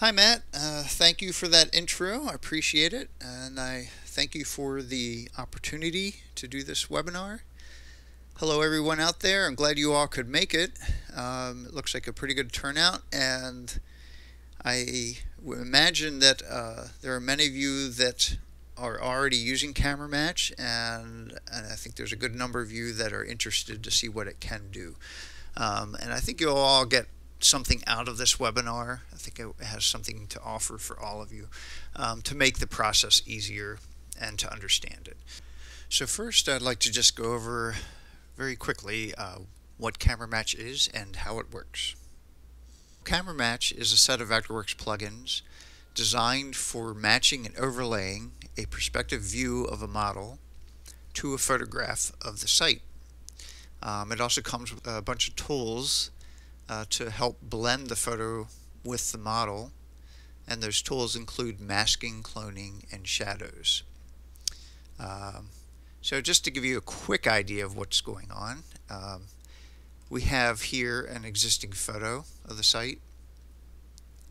Hi, Matt. Uh, thank you for that intro. I appreciate it. And I thank you for the opportunity to do this webinar. Hello, everyone out there. I'm glad you all could make it. Um, it looks like a pretty good turnout. And I imagine that uh, there are many of you that are already using Camera Match, and, and, I think there's a good number of you that are interested to see what it can do. Um, and I think you'll all get something out of this webinar. I think it has something to offer for all of you um, to make the process easier and to understand it. So first I'd like to just go over very quickly uh, what Camera Match is and how it works. Camera Match is a set of Vectorworks plugins designed for matching and overlaying a perspective view of a model to a photograph of the site. Um, it also comes with a bunch of tools uh, to help blend the photo with the model and those tools include masking, cloning, and shadows. Um, so just to give you a quick idea of what's going on, um, we have here an existing photo of the site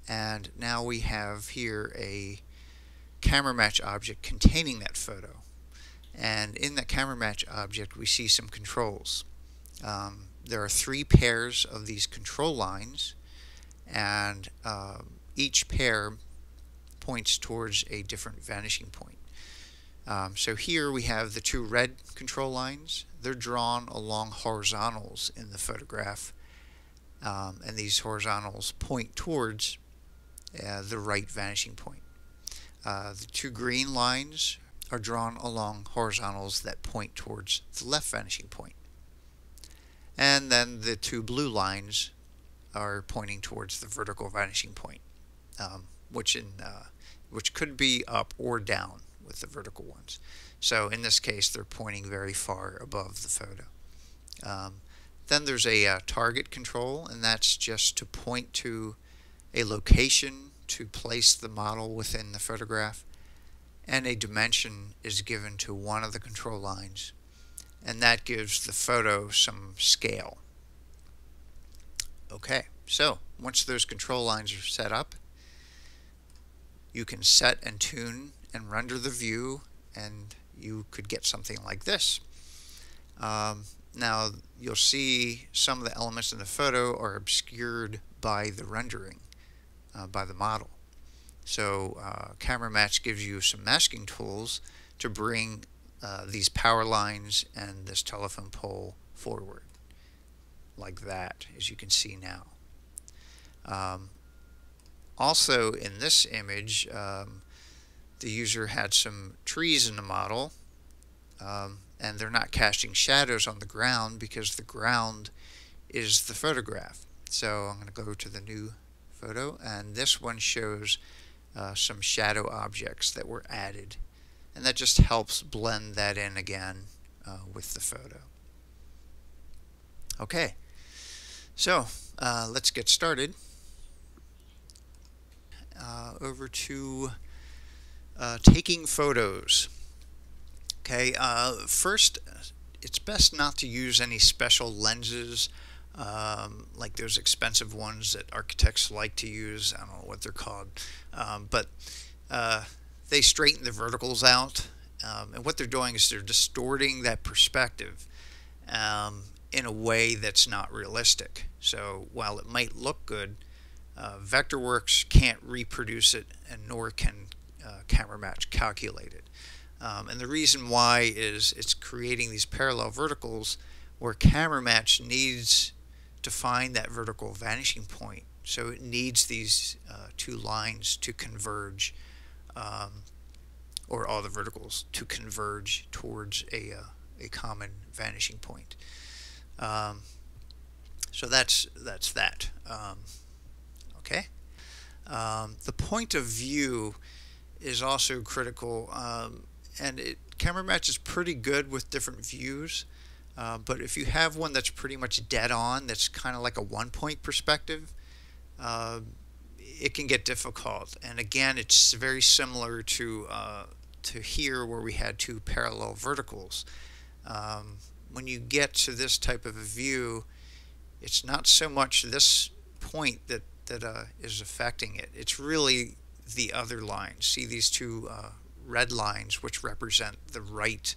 and now we have here a camera match object containing that photo and in that camera match object we see some controls. Um, there are three pairs of these control lines and uh, each pair points towards a different vanishing point. Um, so here we have the two red control lines. They're drawn along horizontals in the photograph um, and these horizontals point towards uh, the right vanishing point. Uh, the two green lines are drawn along horizontals that point towards the left vanishing point and then the two blue lines are pointing towards the vertical vanishing point, um, which in uh, which could be up or down with the vertical ones. So in this case, they're pointing very far above the photo. Um, then there's a uh, target control, and that's just to point to a location to place the model within the photograph, and a dimension is given to one of the control lines and that gives the photo some scale. Okay, so once those control lines are set up, you can set and tune and render the view and you could get something like this. Um, now you'll see some of the elements in the photo are obscured by the rendering, uh, by the model. So uh, Camera Match gives you some masking tools to bring uh, these power lines and this telephone pole forward like that as you can see now. Um, also in this image um, the user had some trees in the model um, and they're not casting shadows on the ground because the ground is the photograph. So I'm going to go to the new photo and this one shows uh, some shadow objects that were added and that just helps blend that in again uh, with the photo. Okay, so uh, let's get started. Uh, over to uh, taking photos. Okay, uh, first, it's best not to use any special lenses um, like those expensive ones that architects like to use. I don't know what they're called, um, but uh, they straighten the verticals out. Um, and what they're doing is they're distorting that perspective um, in a way that's not realistic. So while it might look good, uh, Vectorworks can't reproduce it, and nor can uh, Camera Match calculate it. Um, and the reason why is it's creating these parallel verticals where Camera Match needs to find that vertical vanishing point. So it needs these uh, two lines to converge um, or all the verticals to converge towards a, uh, a common vanishing point. Um, so that's that's that. Um, okay. Um, the point of view is also critical, um, and it, camera match is pretty good with different views. Uh, but if you have one that's pretty much dead on, that's kind of like a one point perspective, uh, it can get difficult. And again, it's very similar to uh, to here where we had two parallel verticals. Um, when you get to this type of a view, it's not so much this point that that uh, is affecting it. It's really the other lines. See these two uh, red lines, which represent the right,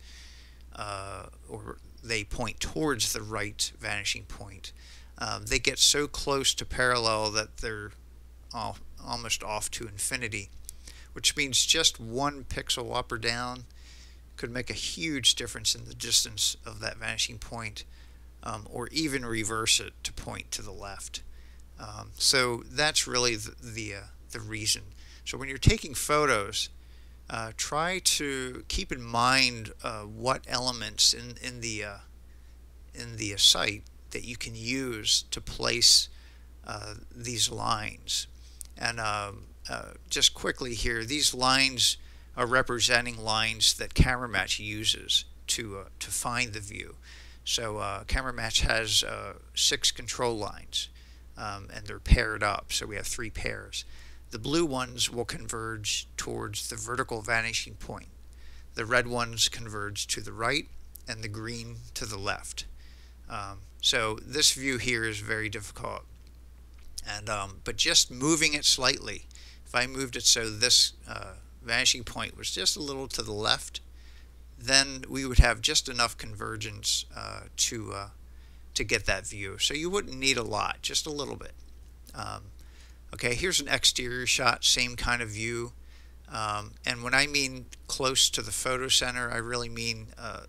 uh, or they point towards the right vanishing point. Um, they get so close to parallel that they're off, almost off to infinity, which means just one pixel up or down could make a huge difference in the distance of that vanishing point, um, or even reverse it to point to the left. Um, so that's really the the, uh, the, reason. So when you're taking photos, uh, try to keep in mind uh, what elements in in the uh, in the site that you can use to place uh, these lines. And um, uh, just quickly here, these lines are representing lines that Camera Match uses to, uh, to find the view. So uh, Camera Match has uh, six control lines, um, and they're paired up, so we have three pairs. The blue ones will converge towards the vertical vanishing point. The red ones converge to the right, and the green to the left. Um, so this view here is very difficult. And um, But just moving it slightly, if I moved it so this uh, vanishing point was just a little to the left, then we would have just enough convergence uh, to, uh, to get that view. So you wouldn't need a lot, just a little bit. Um, okay, here's an exterior shot, same kind of view. Um, and when I mean close to the photo center, I really mean uh,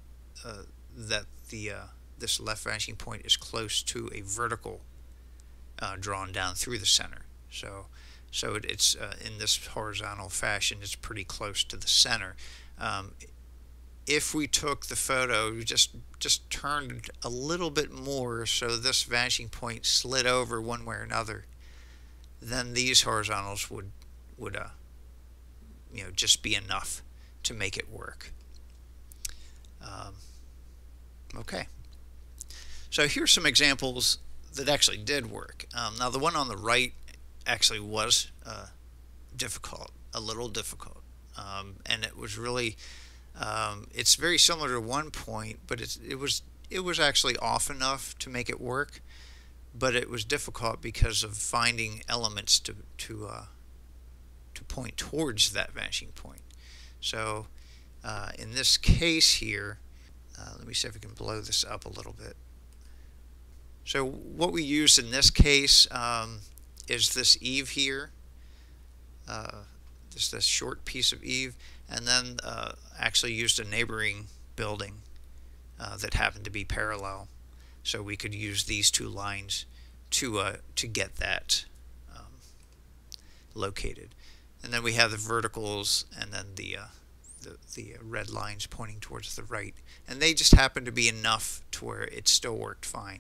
uh, that the uh, this left vanishing point is close to a vertical uh, drawn down through the center. So, so it, it's uh, in this horizontal fashion. It's pretty close to the center. Um, if we took the photo, just just turned a little bit more so this vanishing point slid over one way or another, then these horizontals would would uh, you know just be enough to make it work. Um, okay. So here's some examples that actually did work. Um, now the one on the right actually was uh, difficult, a little difficult, um, and it was really um, it's very similar to one point, but it was it was actually off enough to make it work, but it was difficult because of finding elements to to uh, to point towards that vanishing point. So uh, in this case here, uh, let me see if I can blow this up a little bit. So what we use in this case um, is this eave here, uh, just this short piece of eave, and then uh, actually used a neighboring building uh, that happened to be parallel. So we could use these two lines to uh, to get that um, located. And then we have the verticals and then the, uh, the, the red lines pointing towards the right. And they just happen to be enough to where it still worked fine.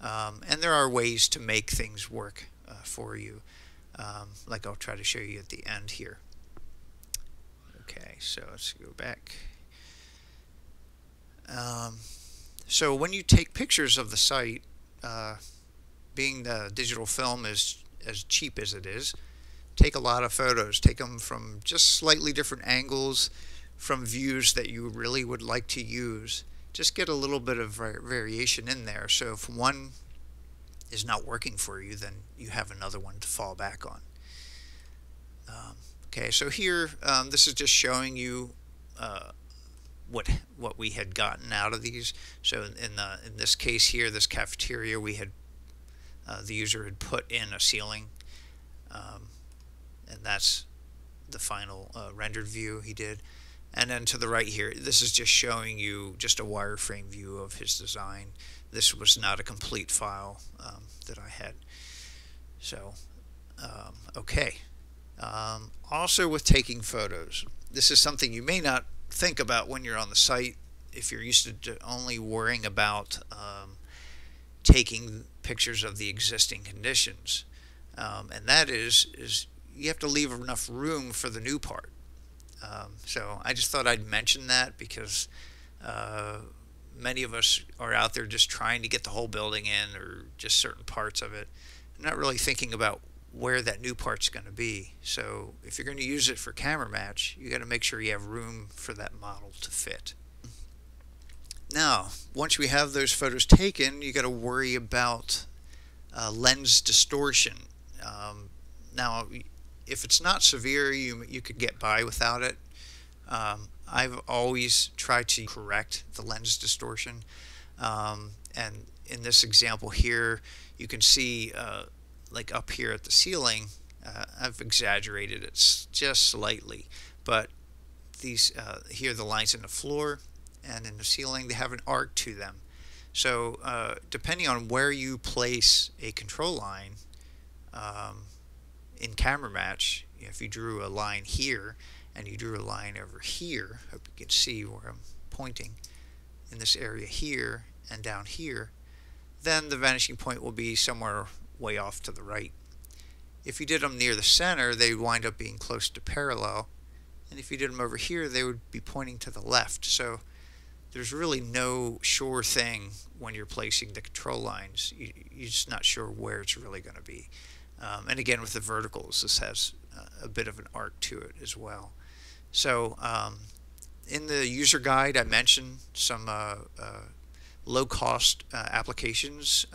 Um, and there are ways to make things work uh, for you, um, like I'll try to show you at the end here. Okay, so let's go back. Um, so when you take pictures of the site, uh, being the digital film is as cheap as it is, take a lot of photos. Take them from just slightly different angles, from views that you really would like to use just get a little bit of variation in there. So if one is not working for you, then you have another one to fall back on. Um, okay, so here, um, this is just showing you uh, what what we had gotten out of these. So in the in this case here, this cafeteria, we had uh, the user had put in a ceiling, um, and that's the final uh, rendered view he did. And then to the right here, this is just showing you just a wireframe view of his design. This was not a complete file um, that I had. So, um, okay. Um, also with taking photos, this is something you may not think about when you're on the site if you're used to only worrying about um, taking pictures of the existing conditions. Um, and that is, is you have to leave enough room for the new part. Um, so I just thought I'd mention that because uh, many of us are out there just trying to get the whole building in or just certain parts of it, not really thinking about where that new part's going to be. So if you're going to use it for camera match, you got to make sure you have room for that model to fit. Now, once we have those photos taken, you got to worry about uh, lens distortion. Um, now, if it's not severe, you you could get by without it. Um, I've always tried to correct the lens distortion, um, and in this example here, you can see uh, like up here at the ceiling, uh, I've exaggerated it just slightly, but these uh, here the lines in the floor and in the ceiling they have an arc to them. So uh, depending on where you place a control line um, in camera match, if you drew a line here and you drew a line over here, hope you can see where I'm pointing in this area here and down here, then the vanishing point will be somewhere way off to the right. If you did them near the center, they wind up being close to parallel. And if you did them over here, they would be pointing to the left. So there's really no sure thing when you're placing the control lines. You, are just not sure where it's really going to be. Um, and again, with the verticals, this has uh, a bit of an arc to it as well. So um, in the user guide, I mentioned some uh, uh, low-cost uh, applications.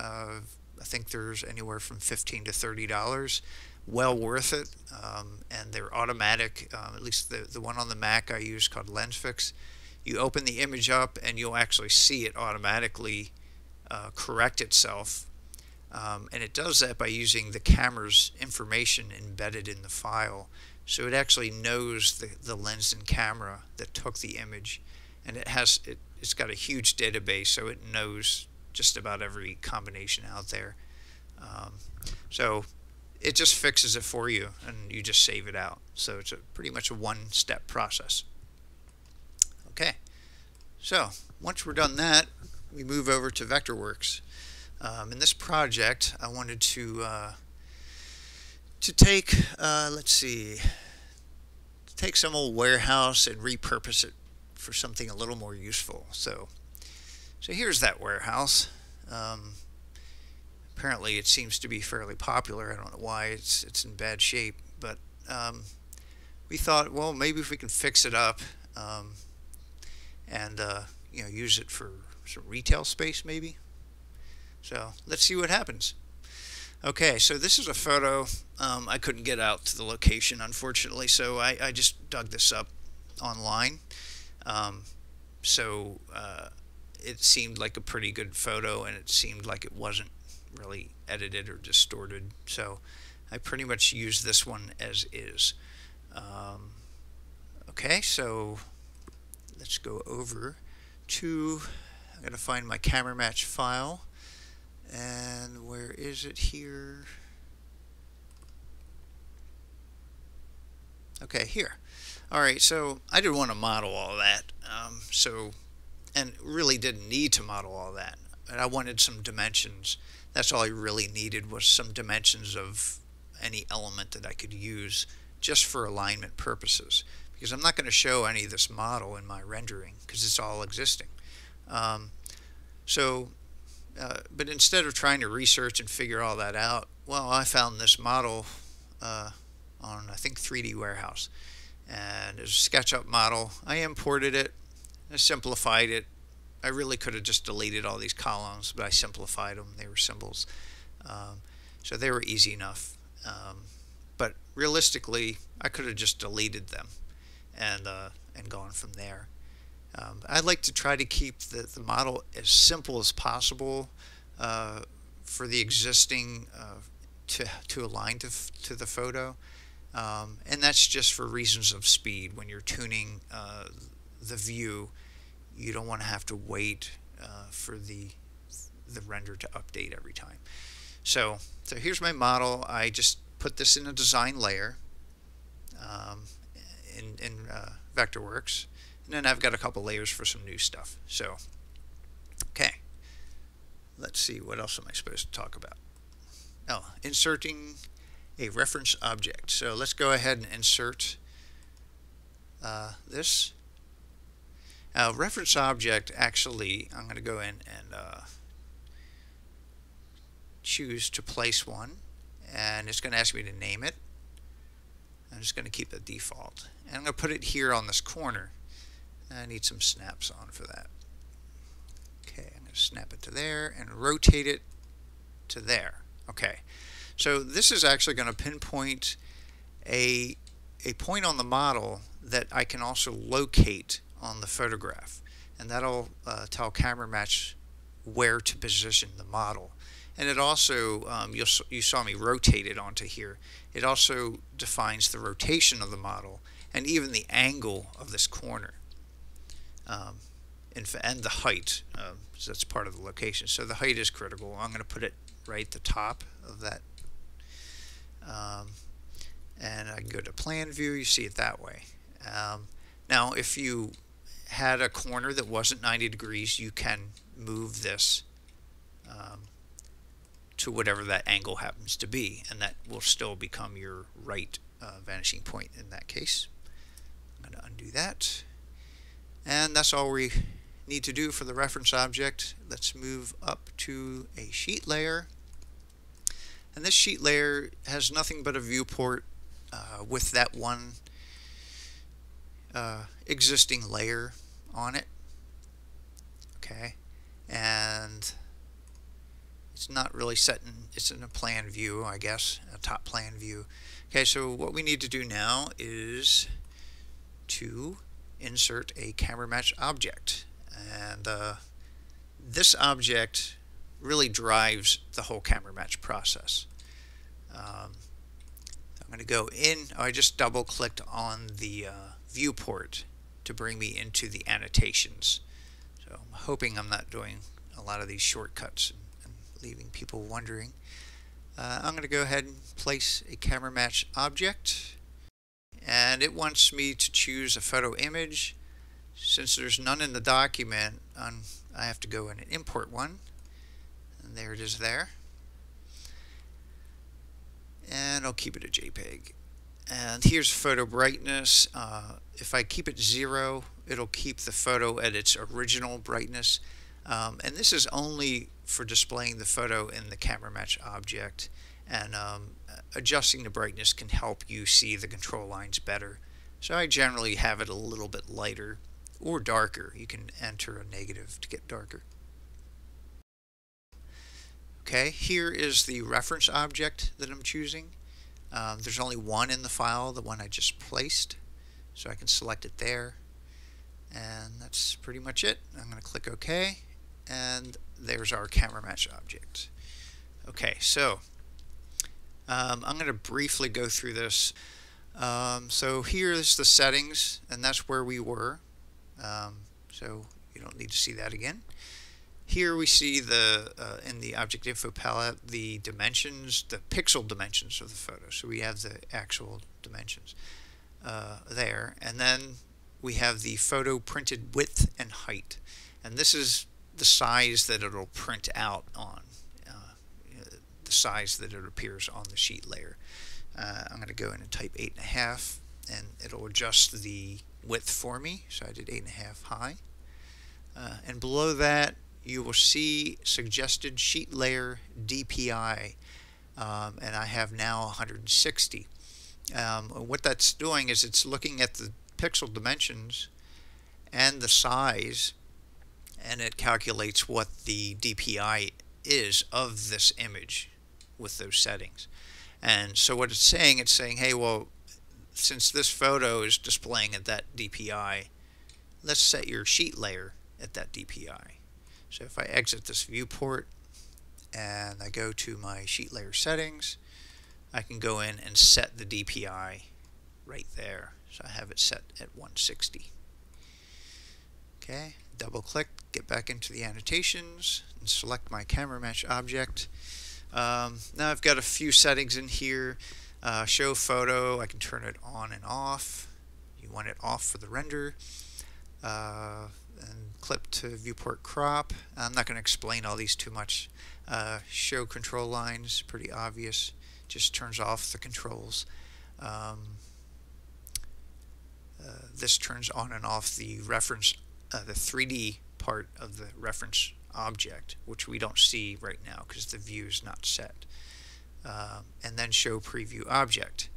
I think there's anywhere from 15 to 30 dollars. Well worth it, um, and they're automatic. Um, at least the the one on the Mac I use called LensFix. You open the image up, and you'll actually see it automatically uh, correct itself, um, and it does that by using the camera's information embedded in the file. So it actually knows the, the lens and camera that took the image, and it has it it's got a huge database, so it knows just about every combination out there. Um, so it just fixes it for you, and you just save it out. So it's a pretty much a one-step process. Okay, so once we're done that, we move over to Vectorworks. Um, in this project, I wanted to uh, to take, uh, let's see, take some old warehouse and repurpose it for something a little more useful. So, so here's that warehouse. Um, apparently, it seems to be fairly popular. I don't know why it's it's in bad shape, but um, we thought, well, maybe if we can fix it up um, and uh, you know use it for some retail space, maybe. So let's see what happens. Okay, so this is a photo. Um, I couldn't get out to the location, unfortunately, so I, I just dug this up online. Um, so uh, it seemed like a pretty good photo, and it seemed like it wasn't really edited or distorted. So I pretty much used this one as is. Um, okay, so let's go over to, I'm going to find my camera match file. And where is it here? Okay, here. All right, so I didn't want to model all that. Um, so, and really didn't need to model all that. I wanted some dimensions. That's all I really needed was some dimensions of any element that I could use just for alignment purposes. Because I'm not going to show any of this model in my rendering because it's all existing. Um, so, uh, but instead of trying to research and figure all that out, well, I found this model uh, on, I think, 3D Warehouse and as a SketchUp model. I imported it, I simplified it. I really could have just deleted all these columns, but I simplified them. They were symbols. Um, so they were easy enough. Um, but realistically, I could have just deleted them and, uh, and gone from there. Um, I'd like to try to keep the, the model as simple as possible uh, for the existing uh, to, to align to, to the photo. Um, and that's just for reasons of speed. When you're tuning uh, the view, you don't want to have to wait uh, for the the render to update every time. So, so here's my model. I just put this in a design layer um, in, in uh, Vectorworks. And then I've got a couple layers for some new stuff. So, okay. Let's see, what else am I supposed to talk about? Oh, inserting a reference object. So let's go ahead and insert uh, this. Now, reference object, actually, I'm going to go in and uh, choose to place one. And it's going to ask me to name it. I'm just going to keep the default. And I'm going to put it here on this corner. I need some snaps on for that. Okay, I'm going to snap it to there and rotate it to there. Okay. So this is actually going to pinpoint a, a point on the model that I can also locate on the photograph. And that'll uh, tell camera match where to position the model. And it also, um, you you saw me rotate it onto here. It also defines the rotation of the model and even the angle of this corner. Um, and the height, um, so that's part of the location. So the height is critical. I'm going to put it right at the top of that. Um, and I can go to plan view, you see it that way. Um, now if you had a corner that wasn't 90 degrees, you can move this um, to whatever that angle happens to be, and that will still become your right uh, vanishing point in that case. I'm going to undo that. And that's all we need to do for the reference object. Let's move up to a sheet layer. And this sheet layer has nothing but a viewport uh, with that one uh, existing layer on it. Okay, and it's not really set in, it's in a plan view, I guess, a top plan view. Okay, so what we need to do now is to insert a camera match object. And uh, this object really drives the whole camera match process. Um, I'm going to go in, oh, I just double clicked on the uh, viewport to bring me into the annotations. So I'm hoping I'm not doing a lot of these shortcuts and, and leaving people wondering. Uh, I'm going to go ahead and place a camera match object and it wants me to choose a photo image since there's none in the document, um, I have to go in and import one. And there it is there. And I'll keep it a JPEG. And here's photo brightness. Uh, if I keep it zero, it'll keep the photo at its original brightness. Um, and this is only for displaying the photo in the camera match object. And um, adjusting the brightness can help you see the control lines better. So I generally have it a little bit lighter or darker. You can enter a negative to get darker. Okay, here is the reference object that I'm choosing. Um, there's only one in the file, the one I just placed. So I can select it there. And that's pretty much it. I'm going to click OK. And there's our camera match object. Okay, so um, I'm going to briefly go through this. Um, so here's the settings, and that's where we were. Um, so you don't need to see that again. Here we see the uh, in the object info palette the dimensions, the pixel dimensions of the photo. So we have the actual dimensions uh, there, and then we have the photo printed width and height, and this is the size that it'll print out on, the size that it appears on the sheet layer. Uh, I'm going to go in and type eight and a half, and it'll adjust the width for me. So I did 8.5 high. Uh, and below that, you will see suggested sheet layer DPI. Um, and I have now 160. Um, what that's doing is it's looking at the pixel dimensions and the size and it calculates what the DPI is of this image with those settings. And so what it's saying, it's saying, hey, well, since this photo is displaying at that DPI, let's set your sheet layer at that DPI. So if I exit this viewport and I go to my sheet layer settings, I can go in and set the DPI right there. So I have it set at 160. Okay, double click, get back into the annotations, and select my camera match object. Um, now I've got a few settings in here. Uh, show photo, I can turn it on and off. You want it off for the render. Uh, and clip to viewport crop. I'm not going to explain all these too much. Uh, show control lines, pretty obvious. Just turns off the controls. Um, uh, this turns on and off the reference, uh, the 3D part of the reference object, which we don't see right now because the view is not set uh, and then show preview object.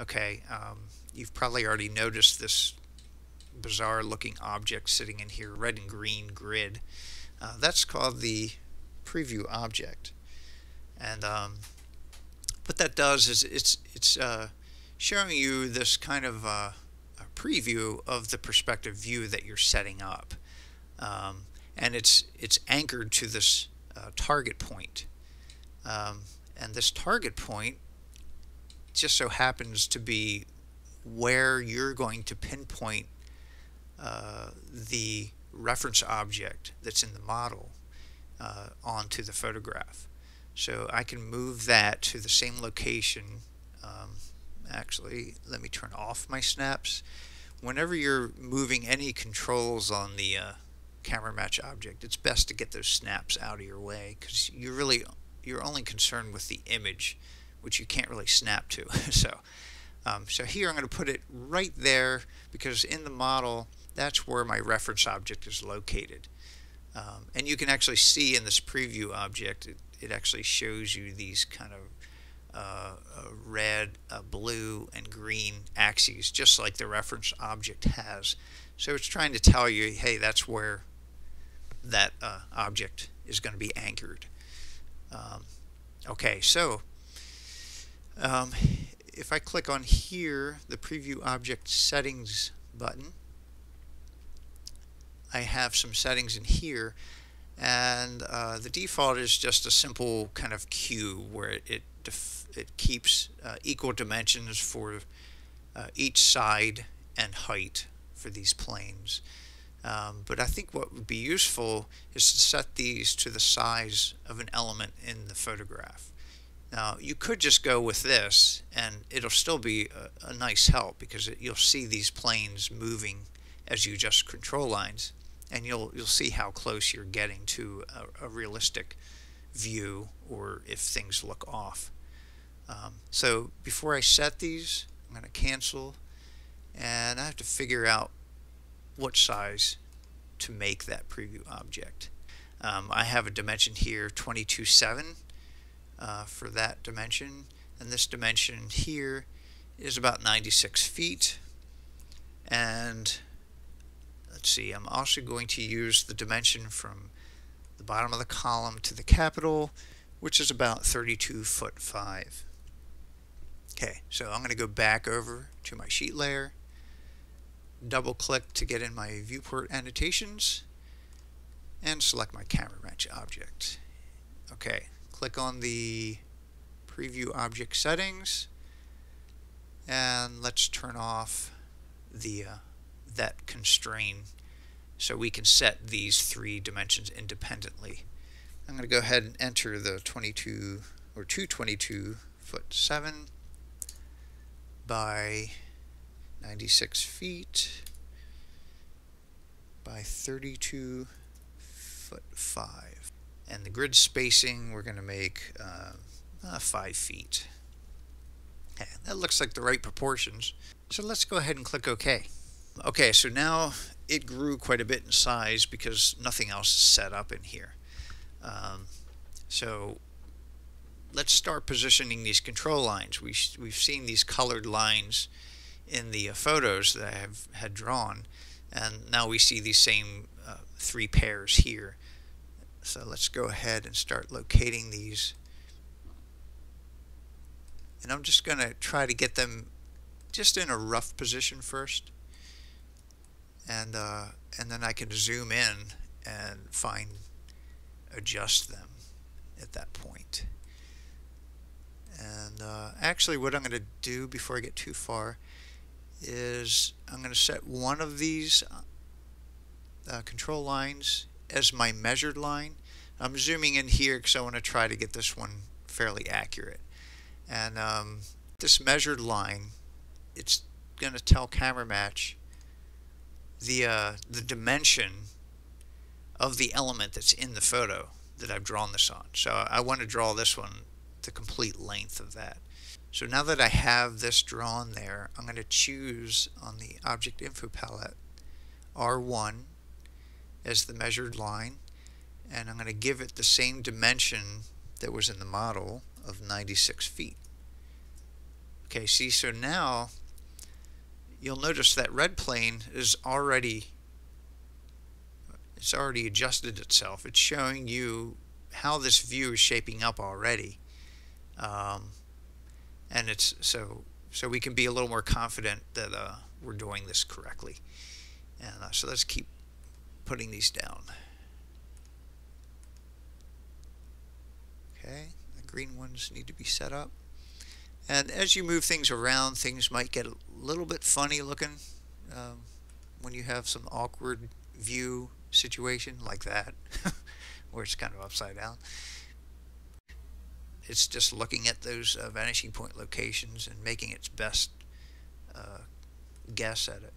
Okay, um, you've probably already noticed this bizarre looking object sitting in here, red and green grid. Uh, that's called the preview object. And um, what that does is it's it's uh, showing you this kind of uh, preview of the perspective view that you're setting up, um, and it's it's anchored to this uh, target point, um, and this target point just so happens to be where you're going to pinpoint uh, the reference object that's in the model uh, onto the photograph. So I can move that to the same location. Um, actually, let me turn off my snaps. Whenever you're moving any controls on the uh, camera match object, it's best to get those snaps out of your way because you really you're only concerned with the image, which you can't really snap to. so, um, so here I'm going to put it right there because in the model that's where my reference object is located. Um, and you can actually see in this preview object, it, it actually shows you these kind of uh, uh, red, uh, blue, and green axes, just like the reference object has. So it's trying to tell you, hey, that's where that uh, object is going to be anchored. Um, okay, so um, if I click on here, the preview object settings button, I have some settings in here and uh, the default is just a simple kind of cube where it it, it keeps uh, equal dimensions for uh, each side and height for these planes. Um, but I think what would be useful is to set these to the size of an element in the photograph. Now you could just go with this and it'll still be a, a nice help because it, you'll see these planes moving as you adjust control lines and you'll you'll see how close you're getting to a, a realistic view or if things look off. Um, so before I set these, I'm going to cancel and I have to figure out what size to make that preview object. Um, I have a dimension here 22.7 uh, for that dimension and this dimension here is about 96 feet and Let's see, I'm also going to use the dimension from the bottom of the column to the capital, which is about 32 foot 5. Okay, so I'm going to go back over to my sheet layer, double click to get in my viewport annotations, and select my camera match object. Okay, click on the preview object settings, and let's turn off the uh, that constrain so we can set these three dimensions independently. I'm going to go ahead and enter the 22 or 222 foot 7 by 96 feet by 32 foot 5 and the grid spacing we're going to make uh, uh, 5 feet okay, that looks like the right proportions so let's go ahead and click OK Okay, so now it grew quite a bit in size because nothing else is set up in here. Um, so let's start positioning these control lines. We, we've seen these colored lines in the photos that I have had drawn and now we see these same uh, three pairs here. So let's go ahead and start locating these. And I'm just going to try to get them just in a rough position first and uh, and then I can zoom in and find adjust them at that point. And uh, actually what I'm going to do before I get too far is I'm going to set one of these uh, control lines as my measured line. I'm zooming in here because I want to try to get this one fairly accurate. And um, this measured line, it's going to tell camera match the uh, the dimension of the element that's in the photo that I've drawn this on. So I want to draw this one the complete length of that. So now that I have this drawn there, I'm going to choose on the Object Info palette R1 as the measured line and I'm going to give it the same dimension that was in the model of 96 feet. Okay, see, so now you'll notice that red plane is already it's already adjusted itself. It's showing you how this view is shaping up already. Um, and it's so so we can be a little more confident that uh, we're doing this correctly. And uh, so let's keep putting these down. Okay, the green ones need to be set up. And as you move things around, things might get a little bit funny looking um, when you have some awkward view situation like that, where it's kind of upside down. It's just looking at those uh, vanishing point locations and making its best uh, guess at it.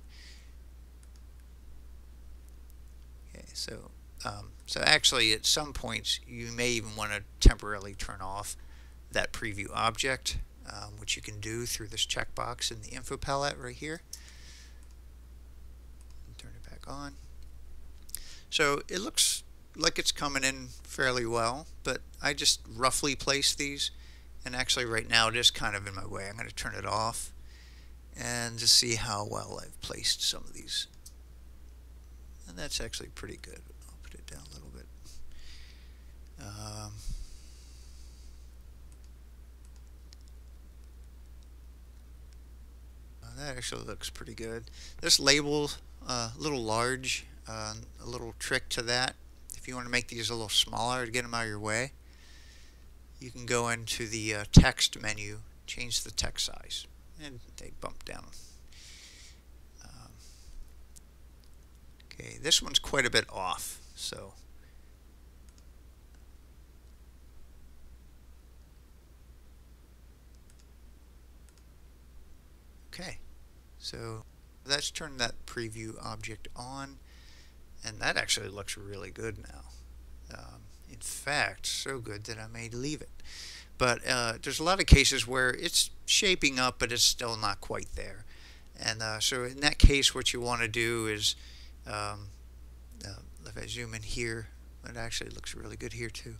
Okay, so um, so actually at some points you may even want to temporarily turn off that preview object um, which you can do through this checkbox in the info palette right here. Turn it back on. So it looks like it's coming in fairly well, but I just roughly place these and actually right now it is kind of in my way. I'm going to turn it off and just see how well I've placed some of these. And that's actually pretty good. I'll put it down a little bit. Um, that actually looks pretty good. This label uh, a little large, uh, a little trick to that. If you want to make these a little smaller to get them out of your way, you can go into the uh, text menu, change the text size, and they bump down. Um, okay, this one's quite a bit off, so Okay. So let's turn that preview object on and that actually looks really good now. Um, in fact, so good that I may leave it. But uh, there's a lot of cases where it's shaping up, but it's still not quite there. And uh, so in that case, what you want to do is, um, uh, if I zoom in here, it actually looks really good here too.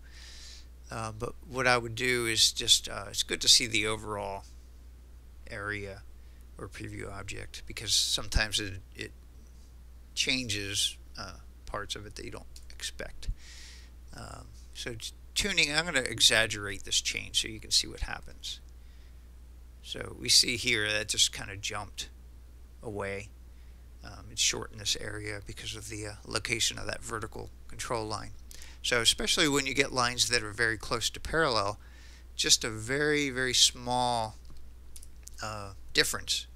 Uh, but what I would do is just, uh, it's good to see the overall area or preview object because sometimes it, it changes uh, parts of it that you don't expect. Um, so tuning, I'm going to exaggerate this change so you can see what happens. So we see here that just kind of jumped away. Um, it's short in this area because of the uh, location of that vertical control line. So especially when you get lines that are very close to parallel, just a very, very small uh, difference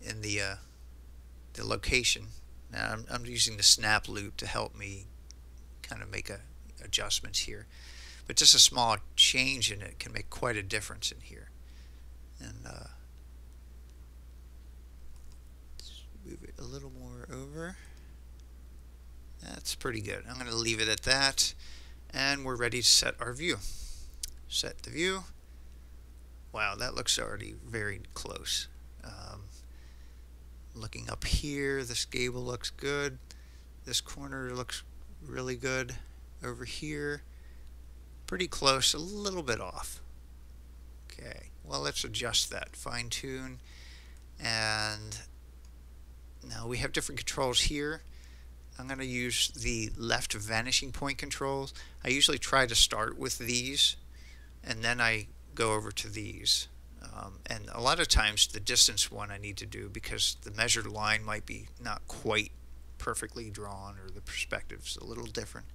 in the uh, the location. Now I'm, I'm using the snap loupe to help me kind of make a, adjustments here. But just a small change in it can make quite a difference in here. And uh, move it a little more over. That's pretty good. I'm going to leave it at that. And we're ready to set our view. Set the view. Wow, that looks already very close. Um, looking up here, this gable looks good. This corner looks really good. Over here, pretty close, a little bit off. Okay, well let's adjust that, fine tune. And now we have different controls here. I'm going to use the left vanishing point controls. I usually try to start with these and then I go over to these. Um, and a lot of times the distance one I need to do because the measured line might be not quite perfectly drawn or the perspective's a little different.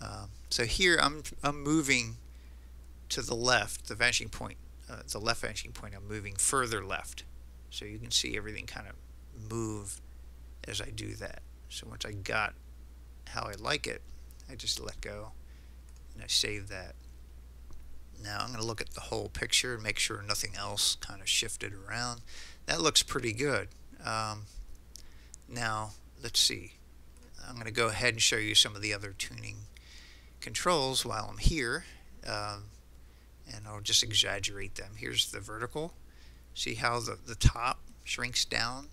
Um, so here I'm, I'm moving to the left, the vanishing point, uh, the left vanishing point, I'm moving further left. So you can see everything kind of move as I do that. So once I got how I like it, I just let go and I save that. Now I'm going to look at the whole picture and make sure nothing else kind of shifted around. That looks pretty good. Um, now let's see. I'm going to go ahead and show you some of the other tuning controls while I'm here. Um, and I'll just exaggerate them. Here's the vertical. See how the, the top shrinks down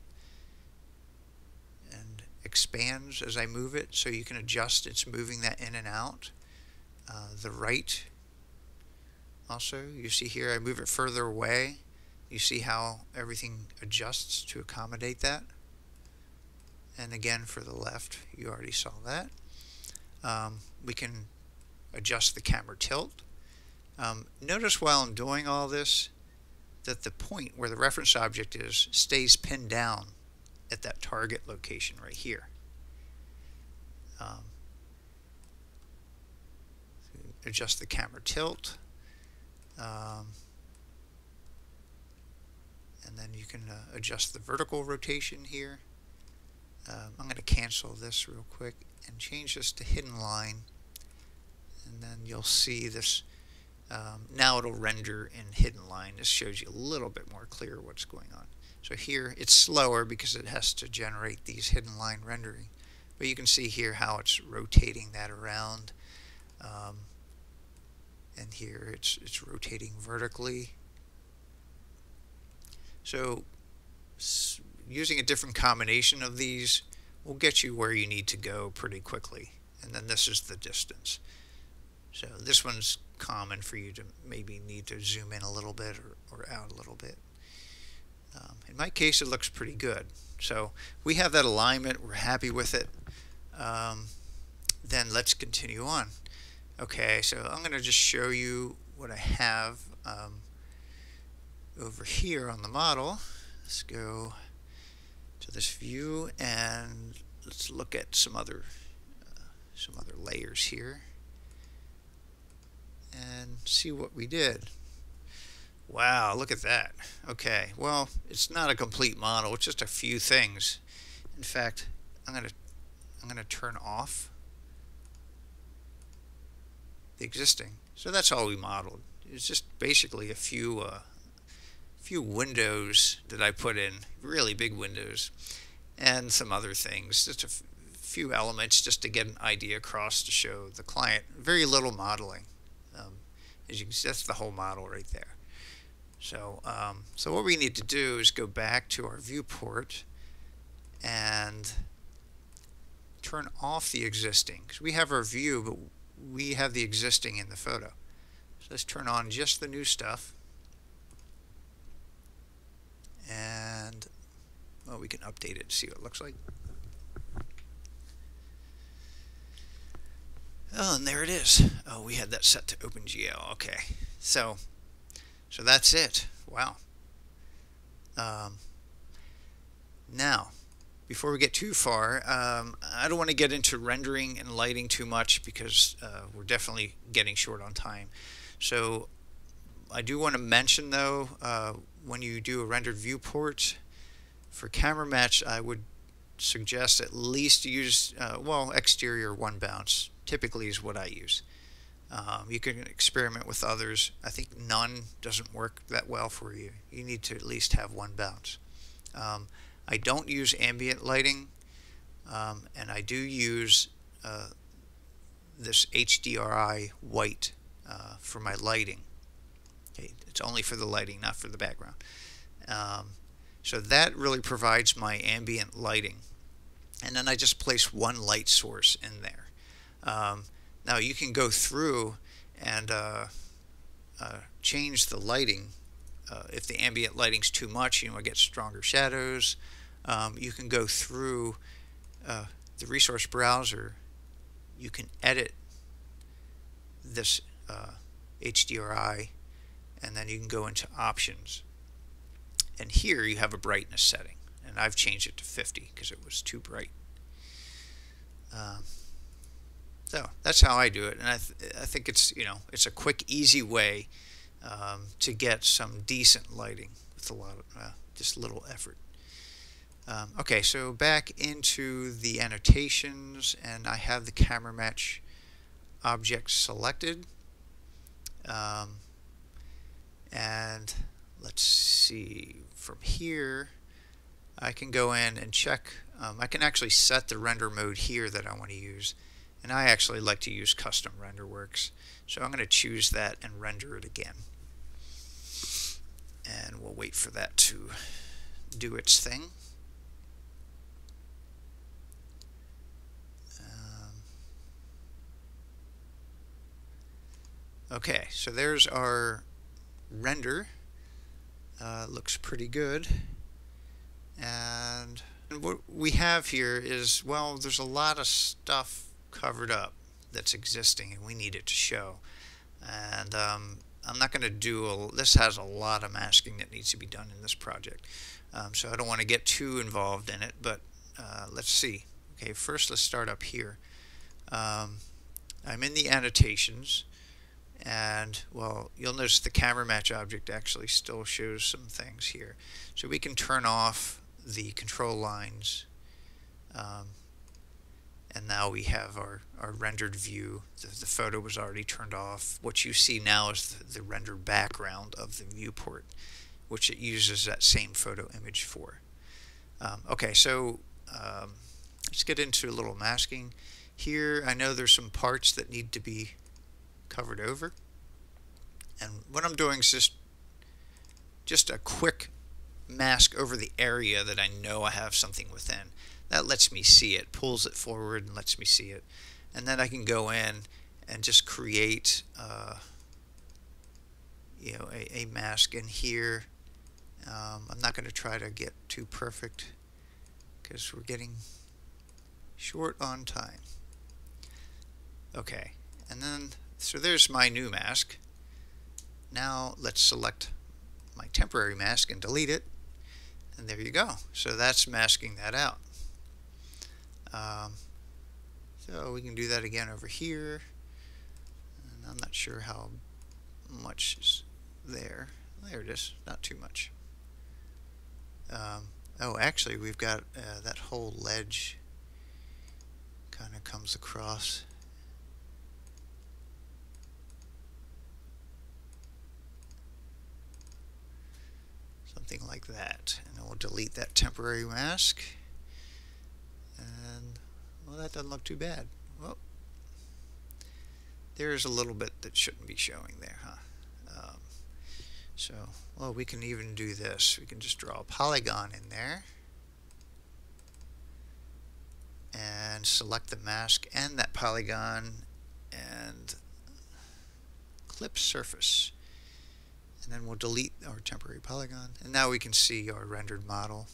and expands as I move it so you can adjust it's moving that in and out. Uh, the right also. You see here I move it further away. You see how everything adjusts to accommodate that. And again for the left, you already saw that. Um, we can adjust the camera tilt. Um, notice while I'm doing all this, that the point where the reference object is stays pinned down at that target location right here. Um, adjust the camera tilt. Um, and then you can uh, adjust the vertical rotation here. Um, I'm going to cancel this real quick and change this to hidden line. And then you'll see this um, now it'll render in hidden line. This shows you a little bit more clear what's going on. So here it's slower because it has to generate these hidden line rendering. But you can see here how it's rotating that around. Um, and here it's it's rotating vertically so using a different combination of these will get you where you need to go pretty quickly. And then this is the distance. So this one's common for you to maybe need to zoom in a little bit or, or out a little bit. Um, in my case, it looks pretty good. So we have that alignment. We're happy with it. Um, then let's continue on. Okay, so I'm going to just show you what I have um, over here on the model. Let's go to this view and let's look at some other uh, some other layers here and see what we did. Wow, look at that. Okay, well, it's not a complete model. It's just a few things. In fact, I'm gonna I'm gonna turn off the existing. So that's all we modeled. It's just basically a few uh, few windows that I put in, really big windows, and some other things, just a few elements just to get an idea across to show the client. Very little modeling. Um, as you can see, that's the whole model right there. So, um, so what we need to do is go back to our viewport and turn off the existing because we have our view, but we have the existing in the photo. So let's turn on just the new stuff and well, we can update it to see what it looks like. Oh, and there it is. Oh, we had that set to OpenGL. Okay, so so that's it. Wow. Um, now, before we get too far, um, I don't want to get into rendering and lighting too much because uh, we're definitely getting short on time. So I do want to mention though, uh, when you do a rendered viewport for CameraMatch, I would suggest at least use, uh, well, exterior one bounce typically is what I use. Um, you can experiment with others. I think none doesn't work that well for you. You need to at least have one bounce. Um, I don't use ambient lighting, um, and I do use uh, this HDRI white uh, for my lighting. Okay, it's only for the lighting, not for the background. Um, so that really provides my ambient lighting. And then I just place one light source in there. Um, now you can go through and uh, uh, change the lighting. Uh, if the ambient lighting's too much, you know, get stronger shadows. Um, you can go through uh, the resource browser. You can edit this HDRI uh, and then you can go into options. And here you have a brightness setting and I've changed it to 50 because it was too bright. Um, so that's how I do it and I, th I think it's you know it's a quick easy way um, to get some decent lighting with a lot of uh, just little effort um, okay so back into the annotations and I have the CameraMatch object selected. Um, and let's see from here I can go in and check. Um, I can actually set the render mode here that I want to use and I actually like to use custom RenderWorks so I'm going to choose that and render it again. And we'll wait for that to do its thing okay so there's our render uh, looks pretty good and what we have here is well there's a lot of stuff covered up that's existing and we need it to show and um, I'm not going to do a, this has a lot of masking that needs to be done in this project. Um, so I don't want to get too involved in it, but uh, let's see. Okay, first let's start up here. Um, I'm in the annotations and well you'll notice the CameraMatch object actually still shows some things here so we can turn off the control lines um, and now we have our, our rendered view. The, the, photo was already turned off. What you see now is the, the rendered background of the viewport, which it uses that same photo image for. Um, okay, so um, let's get into a little masking. Here, I know there's some parts that need to be covered over. And what I'm doing is just, just a quick mask over the area that I know I have something within that lets me see it, pulls it forward and lets me see it. And then I can go in and just create uh, you know, a, a, mask in here. Um, I'm not going to try to get too perfect because we're getting short on time. Okay, and then, so there's my new mask. Now let's select my temporary mask and delete it. And there you go. So that's masking that out. Um, so we can do that again over here. And I'm not sure how much is there. There it is, not too much. Um, oh, actually, we've got uh, that whole ledge kind of comes across. Something like that. And then we'll delete that temporary mask. And, well, that doesn't look too bad. Well, there's a little bit that shouldn't be showing there, huh? Um, so, well, we can even do this. We can just draw a polygon in there. And select the mask and that polygon and clip surface. And then we'll delete our temporary polygon. And now we can see our rendered model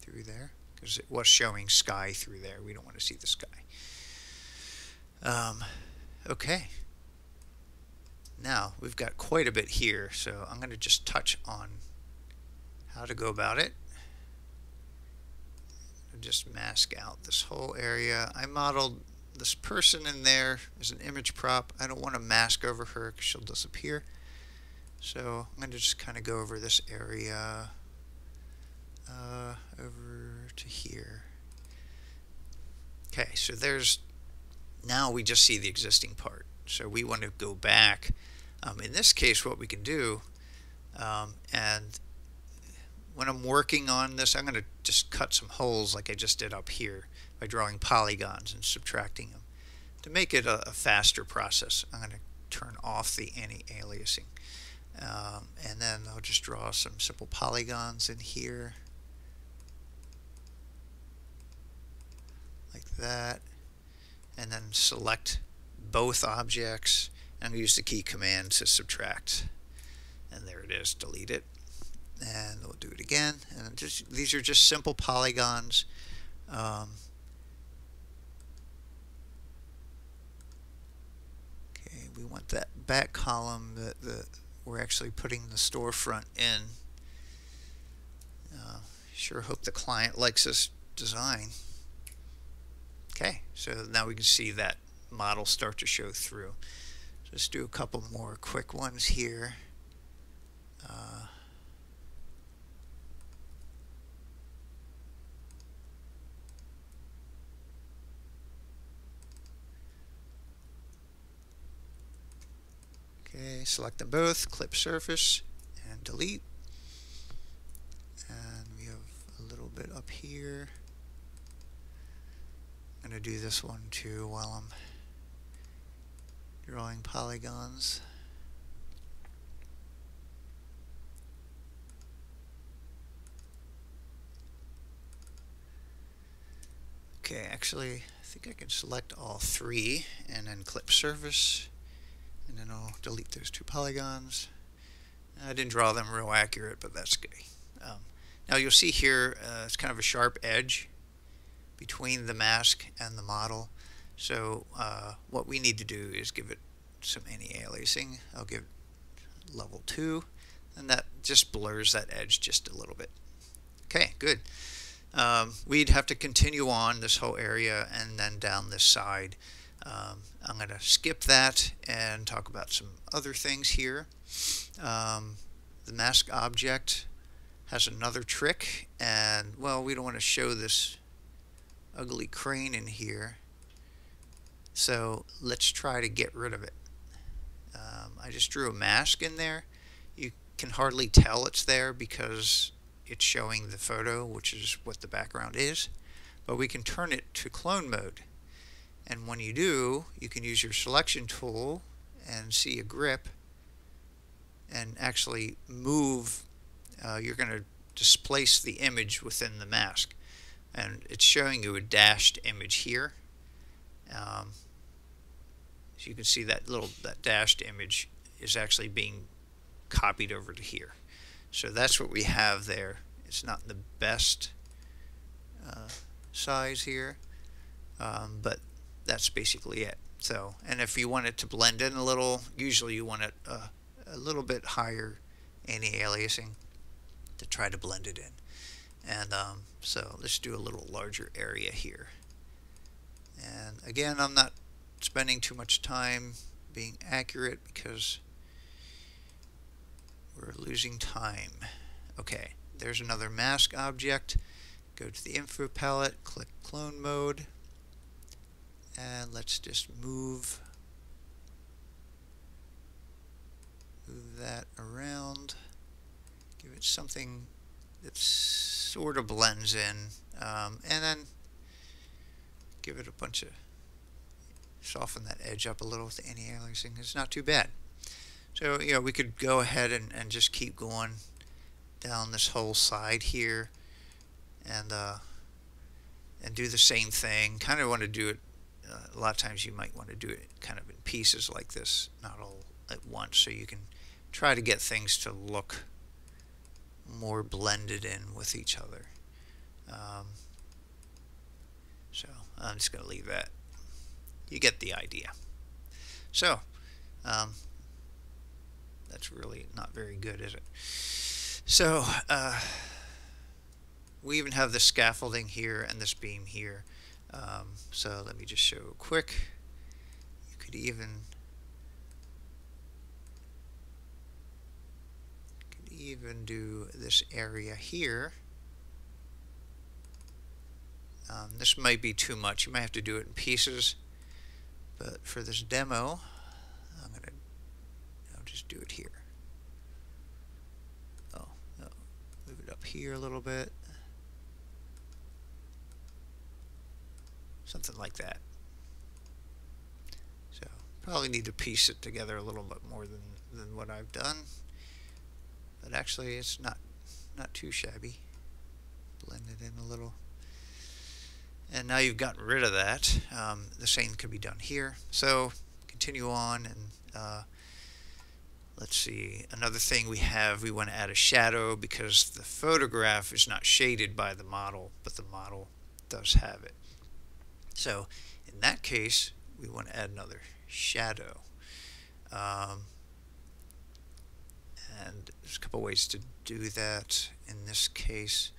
through there because it was showing sky through there. We don't want to see the sky. Um, okay. Now, we've got quite a bit here, so I'm going to just touch on how to go about it. Just mask out this whole area. I modeled this person in there as an image prop. I don't want to mask over her because she'll disappear. So I'm going to just kind of go over this area, uh, over to here. Okay, so there's, now we just see the existing part. So we want to go back. Um, in this case, what we can do, um, and when I'm working on this, I'm going to just cut some holes like I just did up here by drawing polygons and subtracting them. To make it a, a faster process, I'm going to turn off the anti-aliasing. Um, and then I'll just draw some simple polygons in here. Like that. And then select both objects. And use the key command to subtract. And there it is. Delete it. And we'll do it again. And just these are just simple polygons. Um, we want that back column that the we're actually putting the storefront in uh, sure hope the client likes this design Okay, so now we can see that model start to show through. Let's do a couple more quick ones here. Uh, Okay, select them both, clip surface, and delete. And we have a little bit up here I'm going to do this one too while I'm drawing polygons. Okay, actually, I think I can select all three and then clip surface, and then I'll delete those two polygons. I didn't draw them real accurate, but that's okay. Um, now you'll see here, uh, it's kind of a sharp edge between the mask and the model. So uh, what we need to do is give it some anti-aliasing. I'll give level 2 and that just blurs that edge just a little bit. Okay, good. Um, we'd have to continue on this whole area and then down this side. Um, I'm going to skip that and talk about some other things here. Um, the mask object has another trick and well we don't want to show this ugly crane in here so let's try to get rid of it. Um, I just drew a mask in there. You can hardly tell it's there because it's showing the photo, which is what the background is. But we can turn it to clone mode. And when you do, you can use your selection tool and see a grip and actually move. Uh, you're going to displace the image within the mask. And it's showing you a dashed image here. Um, so you can see that little that dashed image is actually being copied over to here. So that's what we have there. It's not the best uh, size here, um, but that's basically it. So, and if you want it to blend in a little, usually you want it uh, a little bit higher anti-aliasing to try to blend it in. And um, so let's do a little larger area here. And again, I'm not spending too much time being accurate because we're losing time. Okay, there's another mask object. Go to the info palette, click clone mode, and let's just move that around. Give it something that sort of blends in, um, and then give it a bunch of soften that edge up a little with the anti-aliasing. It's not too bad. So, you know, we could go ahead and, and just keep going down this whole side here and uh, and do the same thing. Kind of want to do it, a lot of times you might want to do it kind of in pieces like this, not all at once, so you can try to get things to look more blended in with each other. Um, so I'm just going to leave that you get the idea. So, um, that's really not very good, is it? So, uh, we even have the scaffolding here and this beam here. Um, so let me just show quick. You could even could even do this area here. Um, this might be too much. You might have to do it in pieces. But for this demo, I'm going to I'll just do it here. Oh, no. Move it up here a little bit. Something like that. So, probably need to piece it together a little bit more than, than what I've done. But actually, it's not, not too shabby. Blend it in a little. And now you've gotten rid of that. Um, the same could be done here. So continue on and uh, let's see. Another thing we have, we want to add a shadow because the photograph is not shaded by the model, but the model does have it. So in that case, we want to add another shadow. Um, and there's a couple ways to do that. In this case,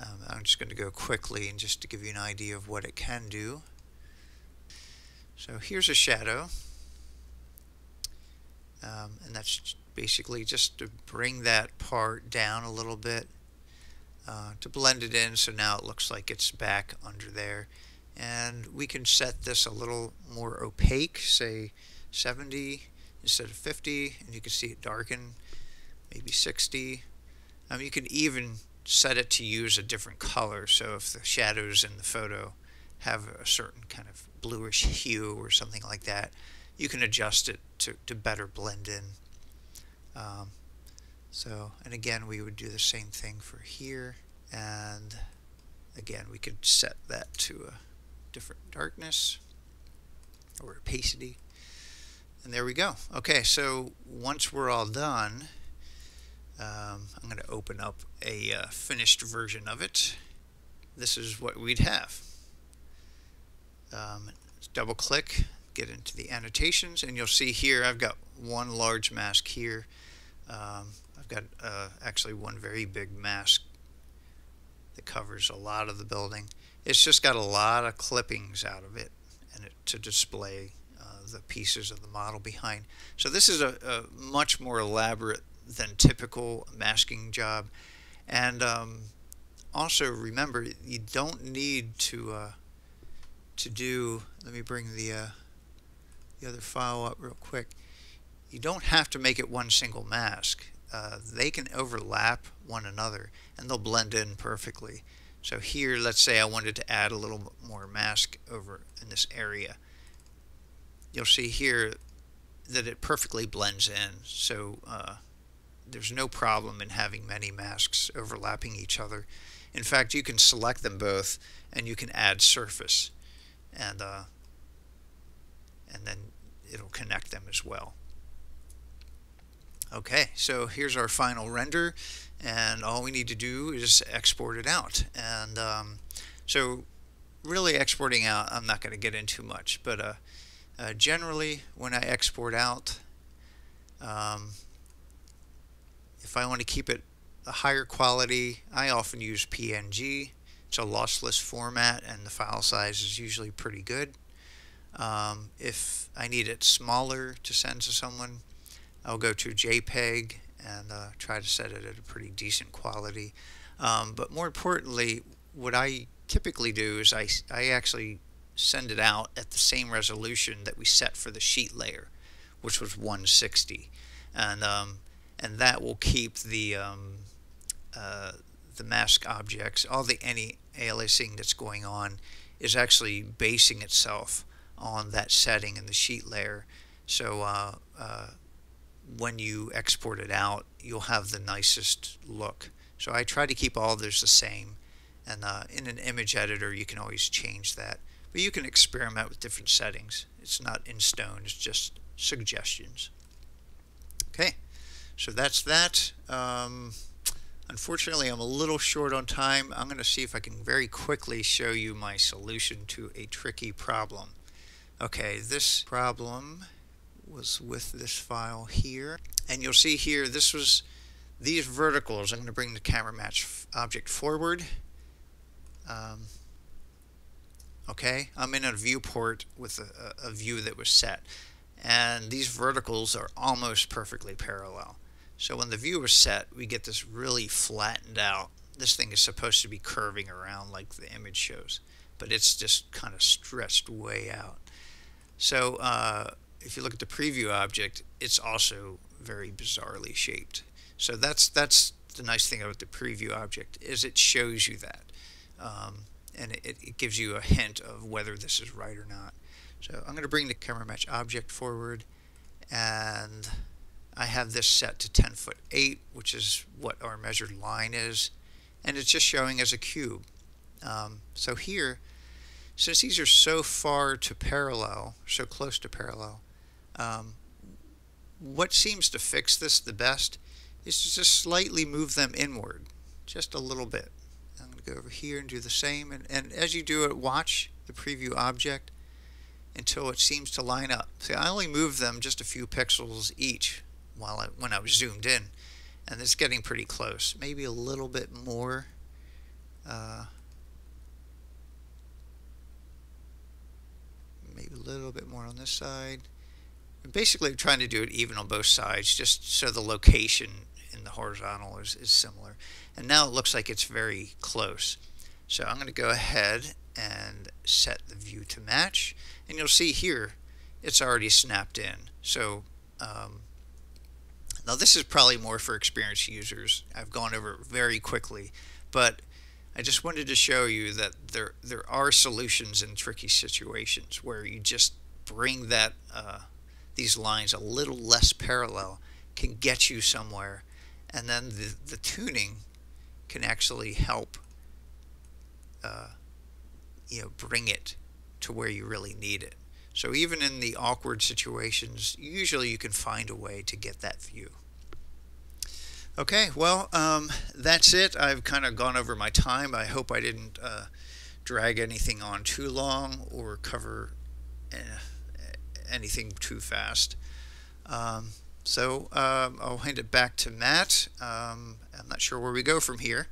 um, I'm just going to go quickly and just to give you an idea of what it can do. So here's a shadow. Um, and that's basically just to bring that part down a little bit uh, to blend it in so now it looks like it's back under there and we can set this a little more opaque say 70 instead of 50 and you can see it darken maybe 60 um, you can even set it to use a different color. So if the shadows in the photo have a certain kind of bluish hue or something like that, you can adjust it to, to better blend in. Um, so, and again, we would do the same thing for here. And again, we could set that to a different darkness or opacity. And there we go. Okay, so once we're all done, um, I'm going to open up a uh, finished version of it. This is what we'd have. Um, double click, get into the annotations and you'll see here I've got one large mask here. Um, I've got uh, actually one very big mask that covers a lot of the building. It's just got a lot of clippings out of it and it, to display uh, the pieces of the model behind. So this is a, a much more elaborate than typical masking job. And um, also remember, you don't need to uh, to do. Let me bring the uh, the other file up real quick. You don't have to make it one single mask. Uh, they can overlap one another and they'll blend in perfectly. So here, let's say I wanted to add a little more mask over in this area. You'll see here that it perfectly blends in. So uh, there's no problem in having many masks overlapping each other. In fact, you can select them both and you can add surface and uh, and then it'll connect them as well. Okay, so here's our final render and all we need to do is export it out. And um, so really exporting out, I'm not going to get into much, but uh, uh, generally when I export out, um, if I want to keep it a higher quality, I often use PNG. It's a lossless format and the file size is usually pretty good. Um, if I need it smaller to send to someone, I'll go to JPEG and uh, try to set it at a pretty decent quality. Um, but more importantly, what I typically do is I, I actually send it out at the same resolution that we set for the sheet layer, which was 160. And, um, and that will keep the, um, uh, the mask objects, all the any aliasing that's going on is actually basing itself on that setting in the sheet layer. So uh, uh, when you export it out, you'll have the nicest look. So I try to keep all of those the same. And uh, in an image editor, you can always change that. But you can experiment with different settings. It's not in stone, it's just suggestions. Okay, so that's that. Um, Unfortunately, I'm a little short on time. I'm going to see if I can very quickly show you my solution to a tricky problem. Okay, this problem was with this file here. And you'll see here, this was these verticals. I'm going to bring the CameraMatch object forward. Um, okay, I'm in a viewport with a, a view that was set. And these verticals are almost perfectly parallel. So when the view was set, we get this really flattened out. This thing is supposed to be curving around like the image shows, but it's just kind of stretched way out. So uh, if you look at the preview object, it's also very bizarrely shaped. So that's that's the nice thing about the preview object is it shows you that, um, and it, it gives you a hint of whether this is right or not. So I'm going to bring the CameraMatch object forward, and I have this set to 10 foot 8, which is what our measured line is, and it's just showing as a cube. Um, so here, since these are so far to parallel, so close to parallel, um, what seems to fix this the best is to just slightly move them inward, just a little bit. I'm going to go over here and do the same, and, and as you do it, watch the preview object until it seems to line up. See, I only moved them just a few pixels each while I, when I was zoomed in and it's getting pretty close maybe a little bit more uh, maybe a little bit more on this side basically trying to do it even on both sides just so the location in the horizontal is, is similar. And now it looks like it's very close. So I'm going to go ahead and set the view to match and you'll see here it's already snapped in. So um, now this is probably more for experienced users. I've gone over it very quickly, but I just wanted to show you that there there are solutions in tricky situations where you just bring that uh, these lines a little less parallel can get you somewhere, and then the the tuning can actually help uh, you know bring it to where you really need it. So even in the awkward situations, usually you can find a way to get that view. Okay, well, um, that's it. I've kind of gone over my time. I hope I didn't uh, drag anything on too long or cover uh, anything too fast. Um, so um, I'll hand it back to Matt. Um, I'm not sure where we go from here.